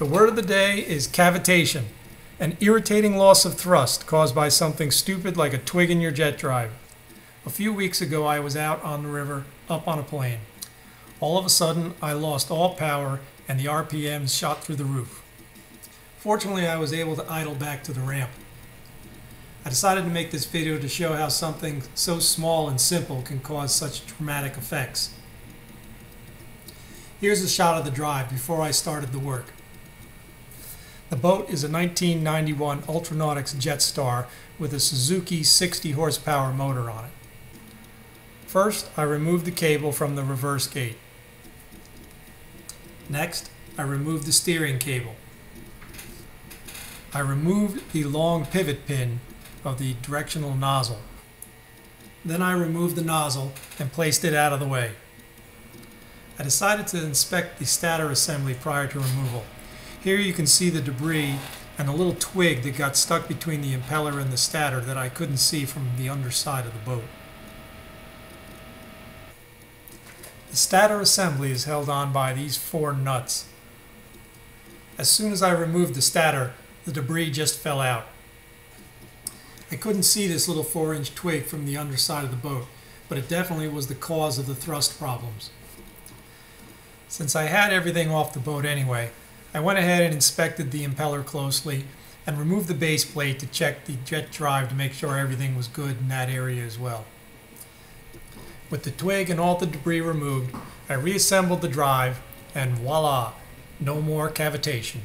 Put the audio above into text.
The word of the day is cavitation, an irritating loss of thrust caused by something stupid like a twig in your jet drive. A few weeks ago, I was out on the river, up on a plane. All of a sudden, I lost all power and the RPMs shot through the roof. Fortunately, I was able to idle back to the ramp. I decided to make this video to show how something so small and simple can cause such dramatic effects. Here's a shot of the drive before I started the work. The boat is a 1991 Ultranautics Jetstar with a Suzuki 60 horsepower motor on it. First, I removed the cable from the reverse gate. Next, I removed the steering cable. I removed the long pivot pin of the directional nozzle. Then I removed the nozzle and placed it out of the way. I decided to inspect the stator assembly prior to removal. Here you can see the debris and a little twig that got stuck between the impeller and the stator that I couldn't see from the underside of the boat. The stator assembly is held on by these four nuts. As soon as I removed the stator, the debris just fell out. I couldn't see this little 4-inch twig from the underside of the boat, but it definitely was the cause of the thrust problems. Since I had everything off the boat anyway, I went ahead and inspected the impeller closely and removed the base plate to check the jet drive to make sure everything was good in that area as well. With the twig and all the debris removed, I reassembled the drive and voila, no more cavitation.